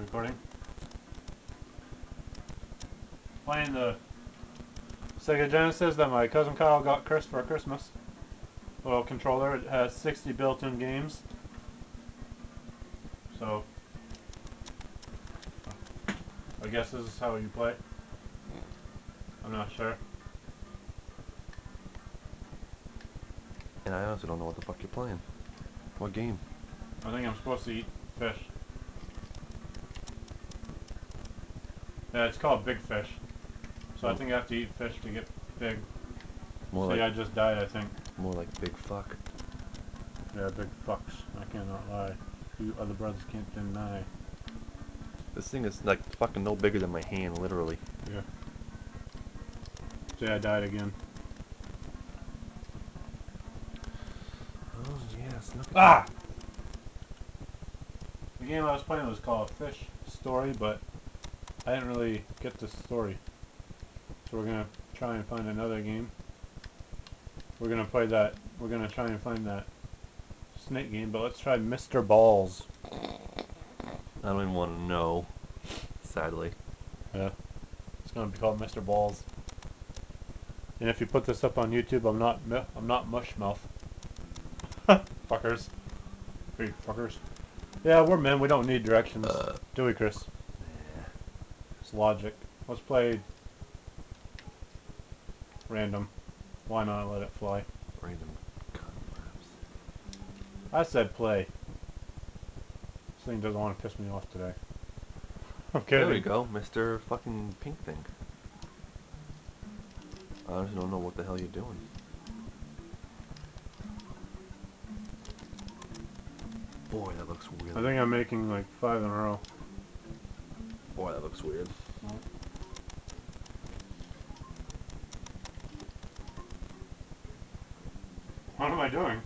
recording. Playing the Sega Genesis that my cousin Kyle got cursed for Christmas. Little controller. It has 60 built-in games. So, I guess this is how you play. I'm not sure. And I honestly don't know what the fuck you're playing. What game? I think I'm supposed to eat fish. Yeah, it's called Big Fish. So I Oh. think I have to eat fish to get big. More See, like I just died, I think. more like big fuck. Yeah, big fucks. I cannot lie. You other brothers can't deny. This thing is like fucking no bigger than my hand, literally. Yeah. See, I died again. Oh yes, look at Ah! The game I was playing was called Fish Story, but I didn't really get the story. So we're gonna try and find another game. We're gonna play that. We're gonna try and find that snake game, but let's try Mr. Balls. I don't even want to know. Sadly. Yeah. It's gonna be called Mr. Balls. And if you put this up on YouTube, I'm not I'm not mushmouth. fuckers. Big fuckers. Yeah, we're men. We don't need directions, Uh. do we, Chris? Logic. Let's play random. Why not let it fly? Random concepts. I said play. This thing doesn't want to piss me off today. Kidding. There we go, Mr. Fucking Pink Thing. I honestly don't know what the hell you're doing. Boy, that looks weird. I think I'm making like five in a row. Boy, that looks weird. What am I doing?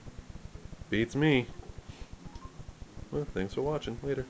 Beats me. Well, thanks for watching. Later.